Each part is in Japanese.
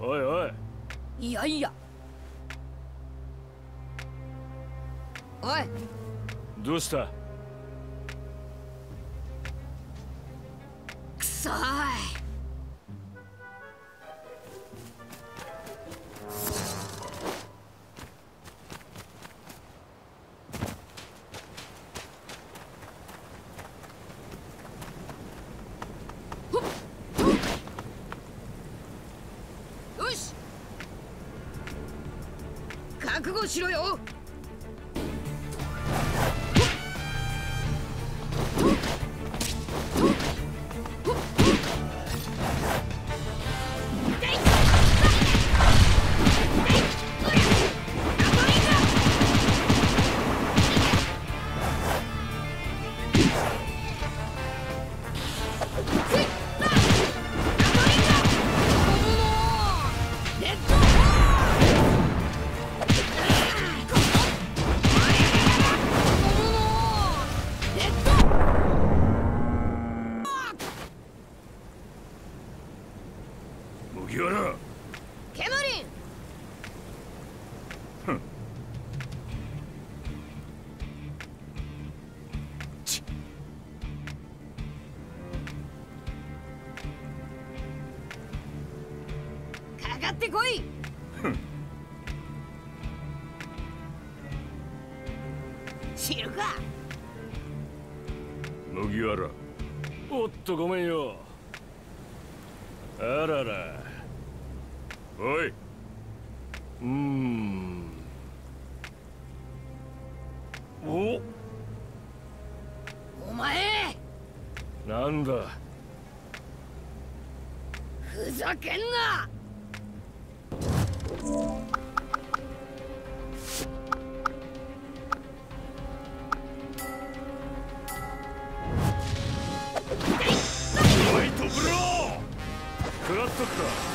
おいおい。いやいや。おい。どうした？ざけんな！クとか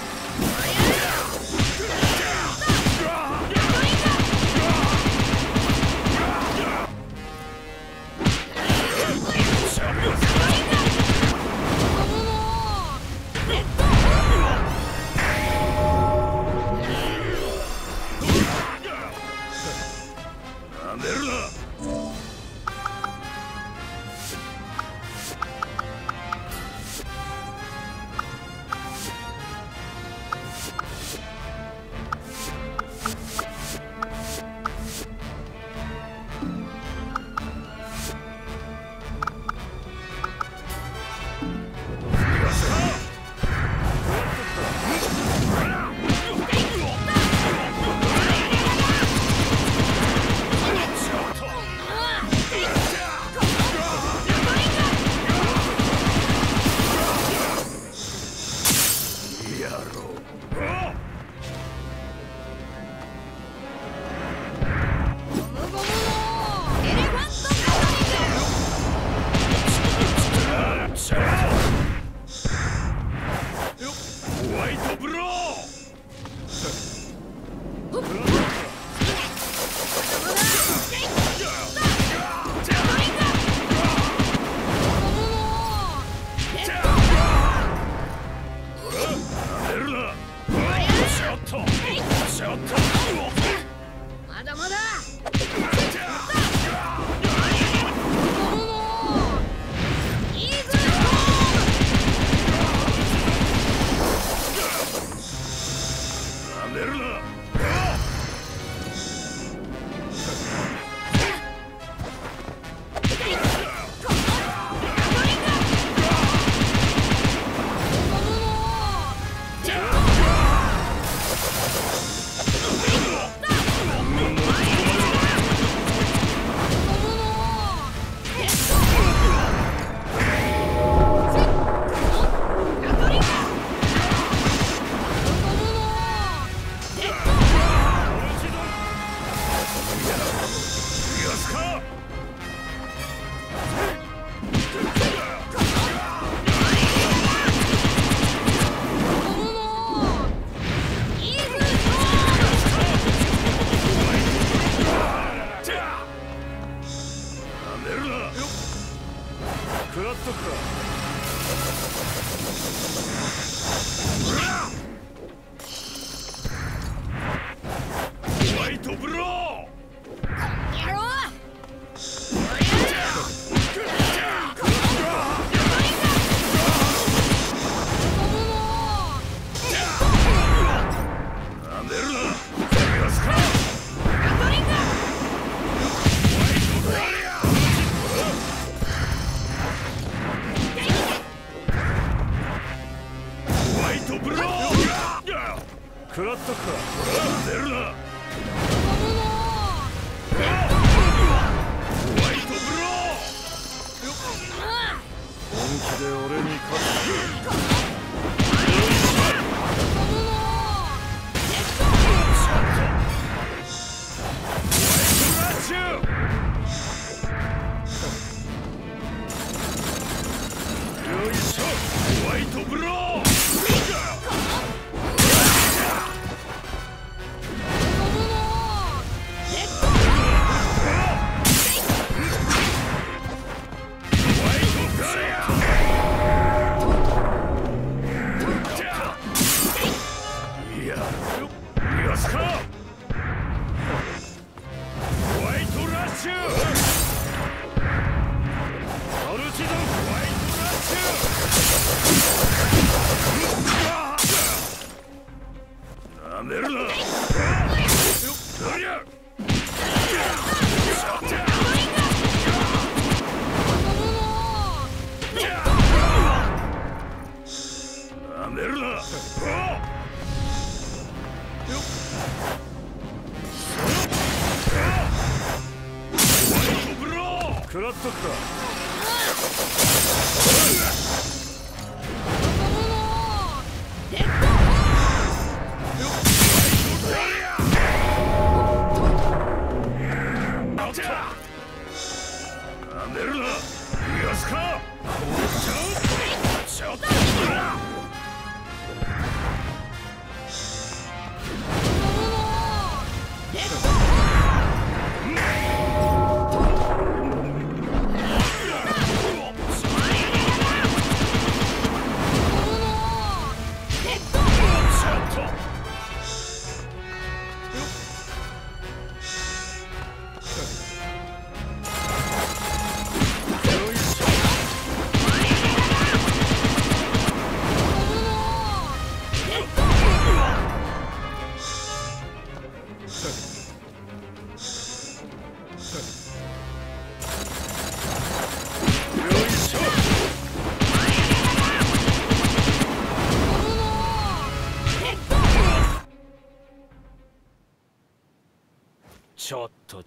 ですか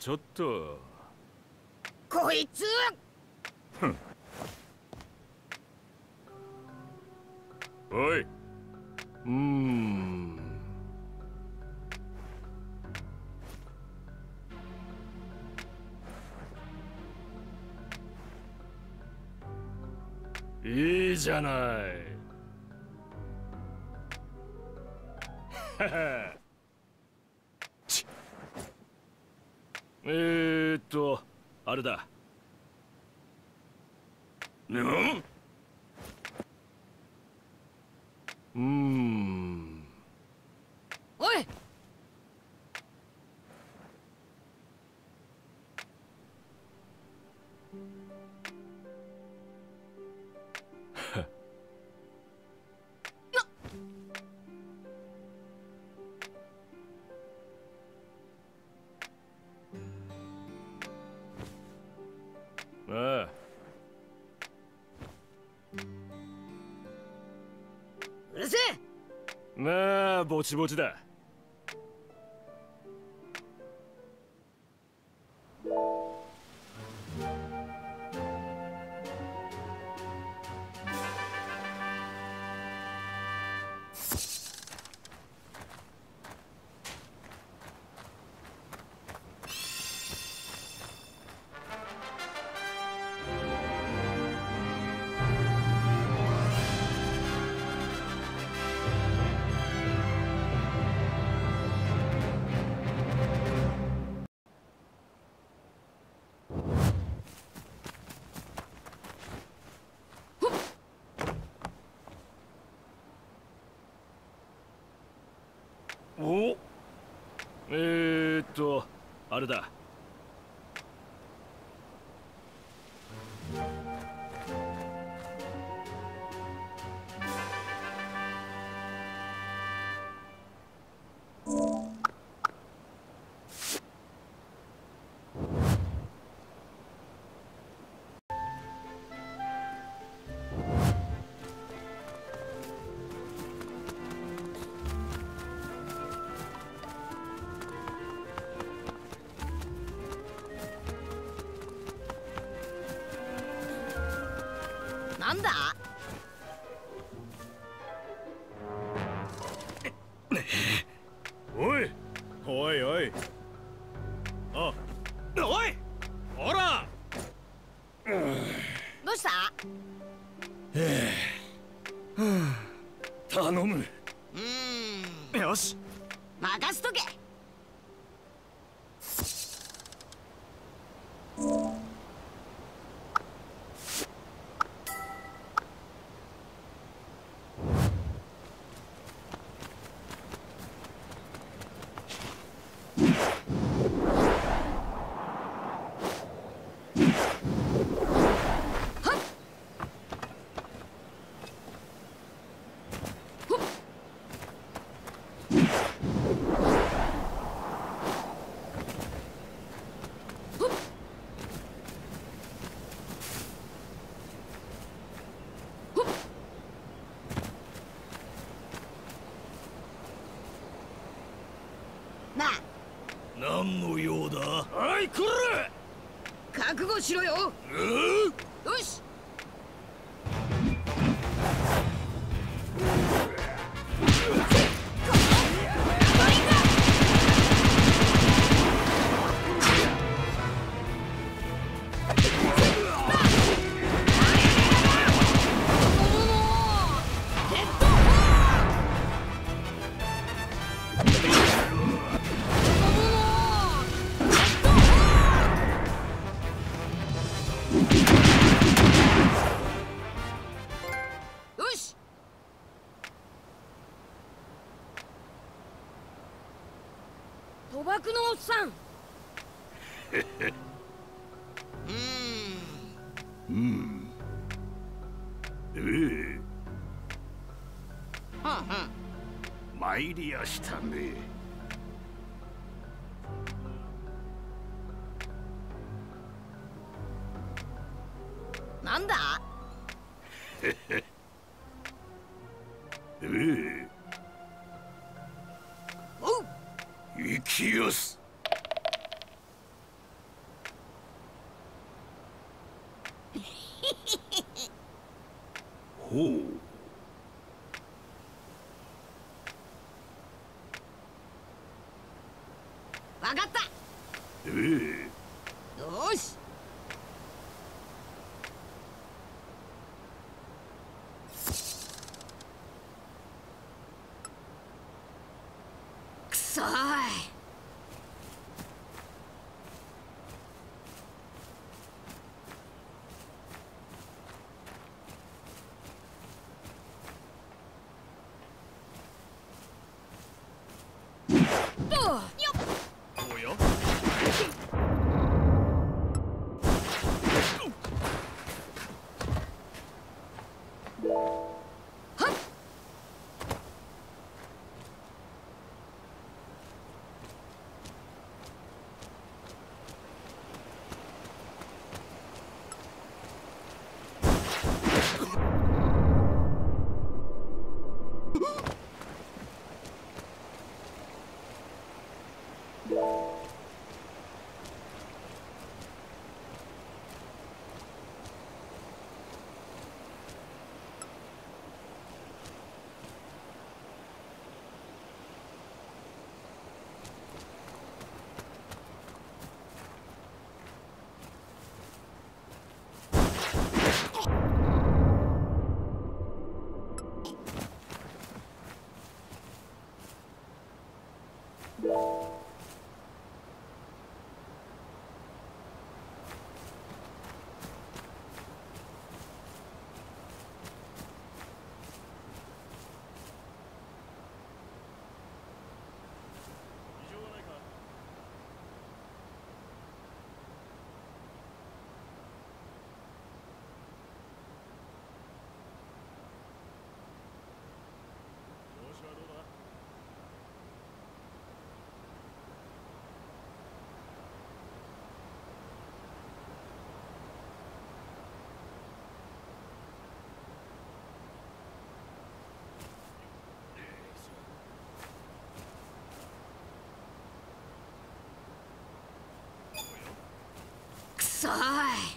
ちょっと。こいつ。おい。うん。いいじゃない。えー、っとあれだ。うん。うん。おいちぼちだ。おえー、っとあれだ。来る。覚悟しろよ。さん。うん。うん。ええ、参りやしたね。は。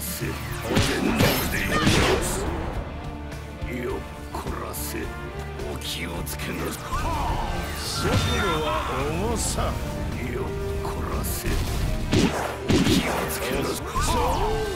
せらせ。全力で生きますよっこらせ。お気をつけなさい。速度は重さ。よっこらせ。お気をつけなさい。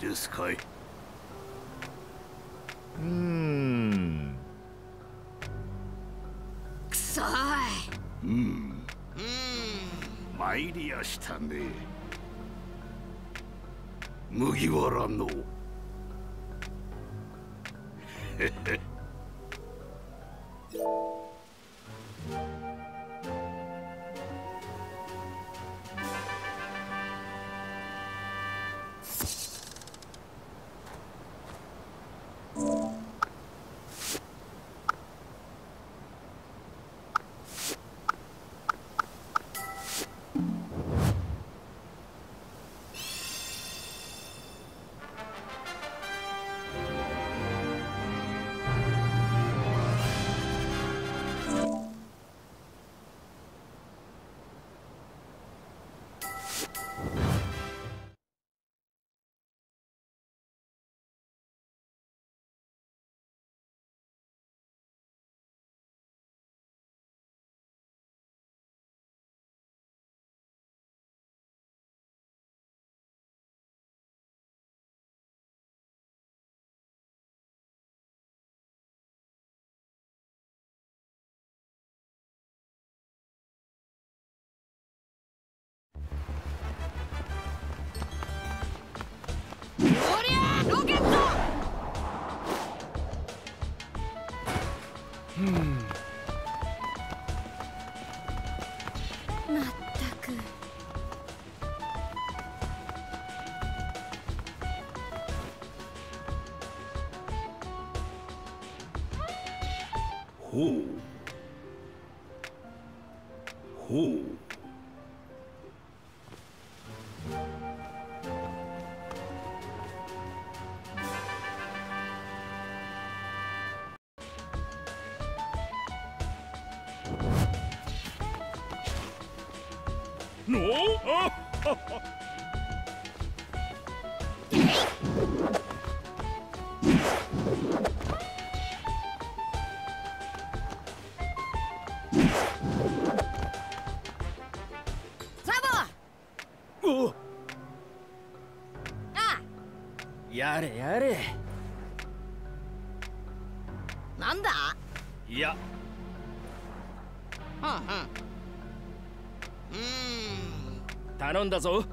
ですかい？うーん。い。うん。うん。参りやしたね。麦わらの。Who? Who? んだぞ。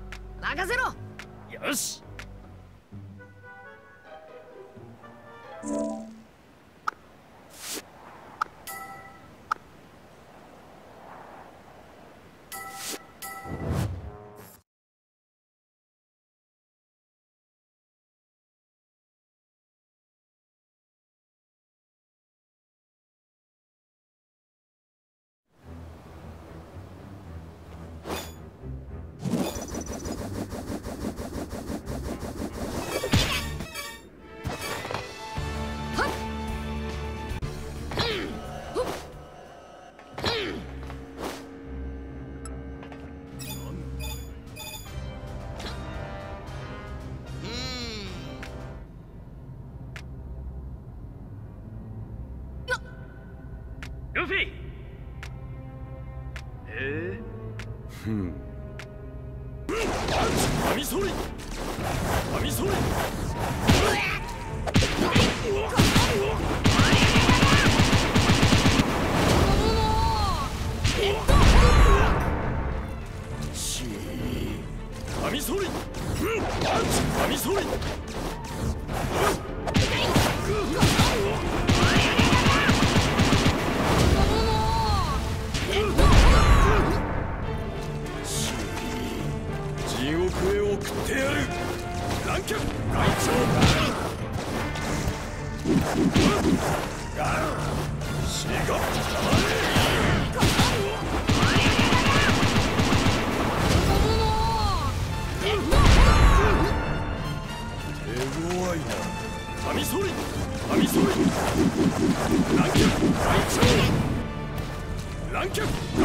Thank you!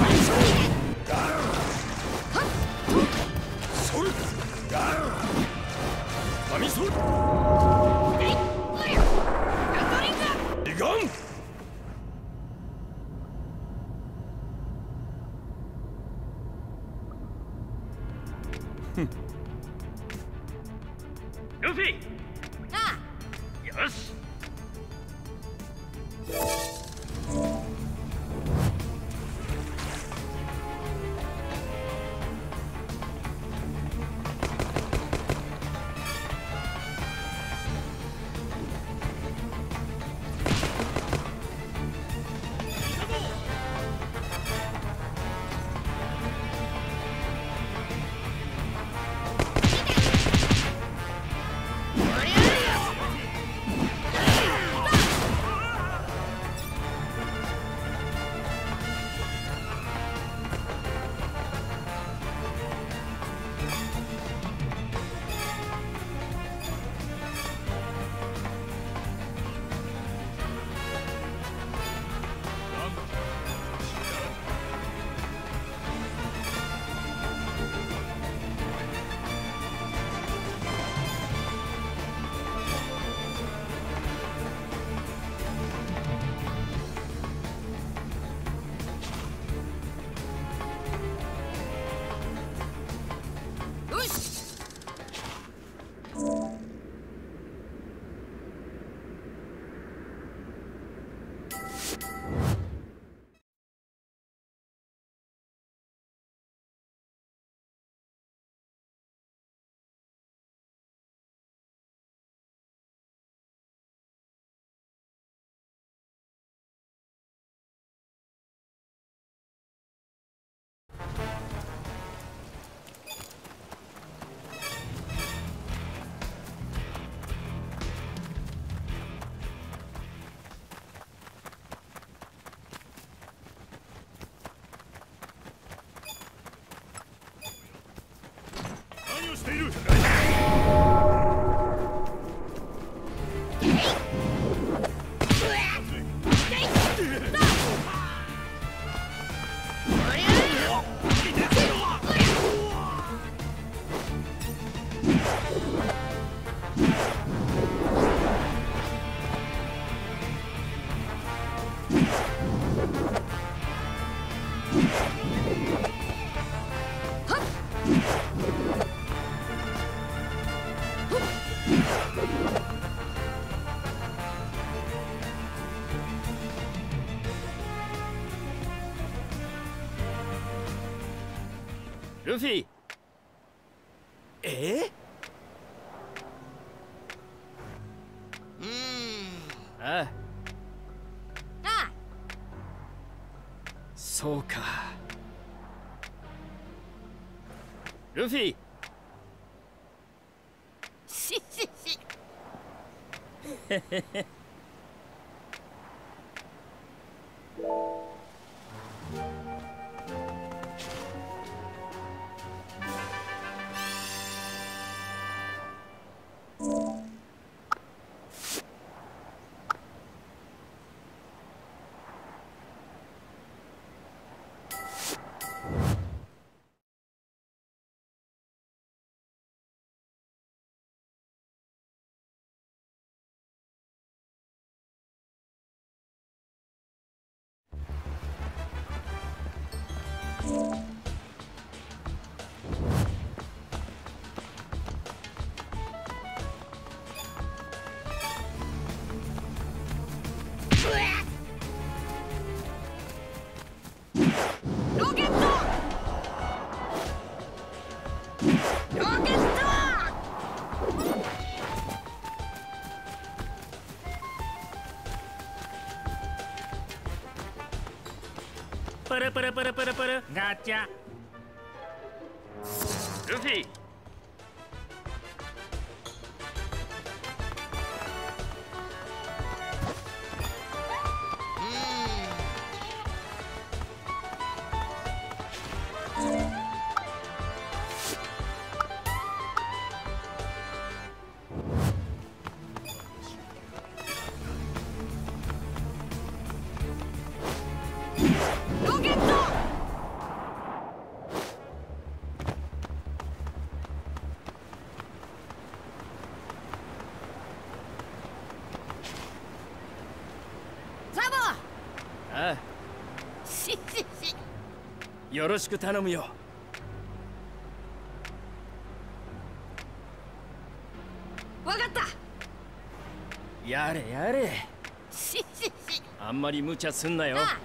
フィーえ？ー、うん。あ。ああ。そうか。ルフィ。プルプルプルプルガチャ。ルフィ。よろしく頼むよ。わかった。やれやれ。あんまり無茶すんなよ。な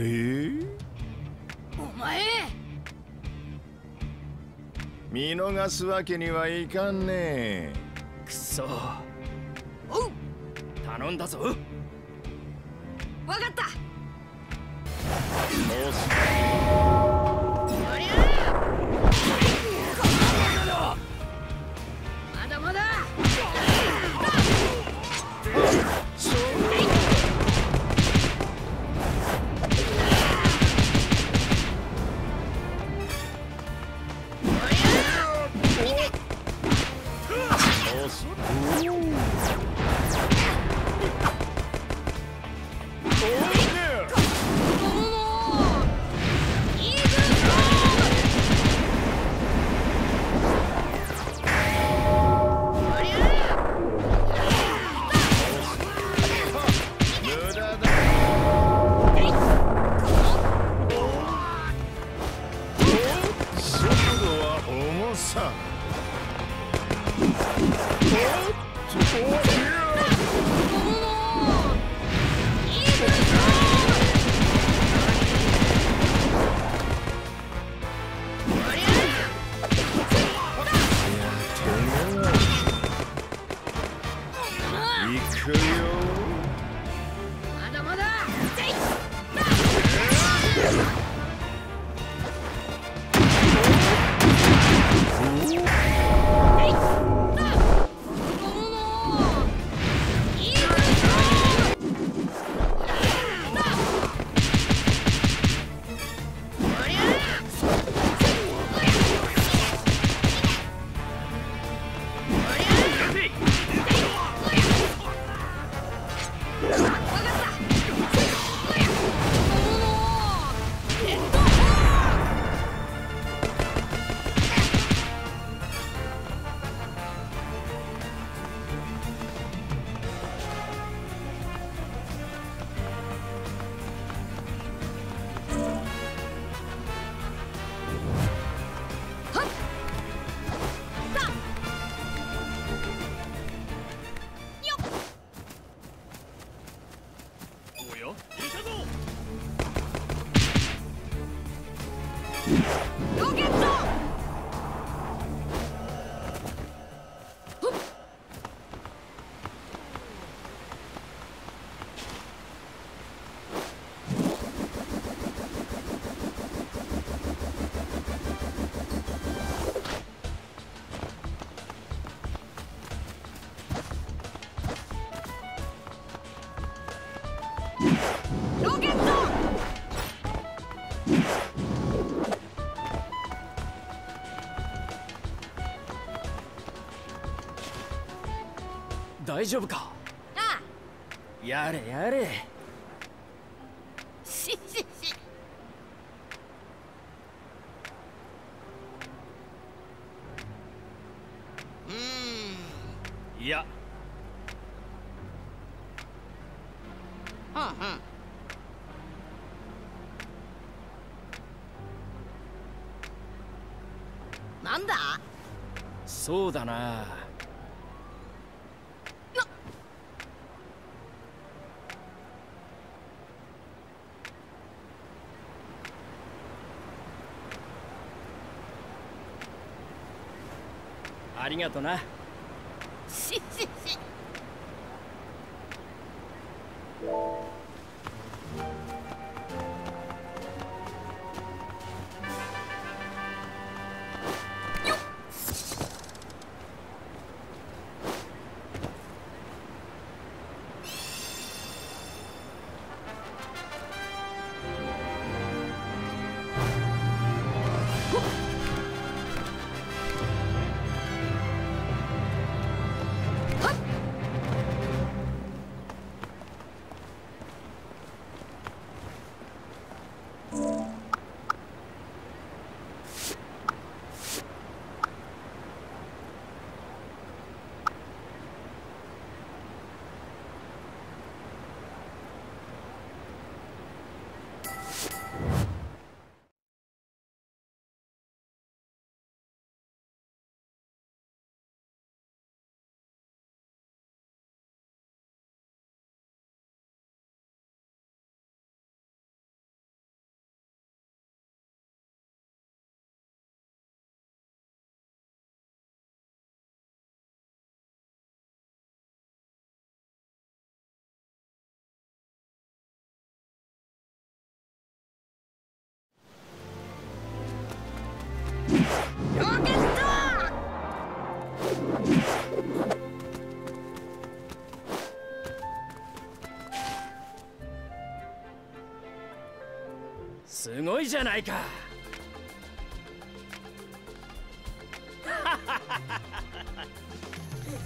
れ？お前。見逃すわけにはいかんねくそ。頼んだぞ Shoot. 大丈夫か？あやれやれ。ししし。いや。うんうん。なんだ？そうだなありがとな。すごいじゃないか。